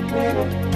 Música